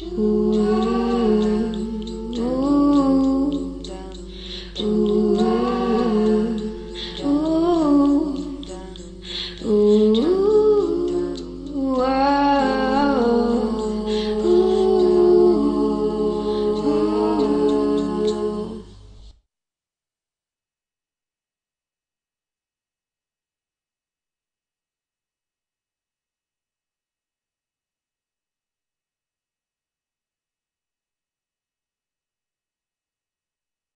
Ooh.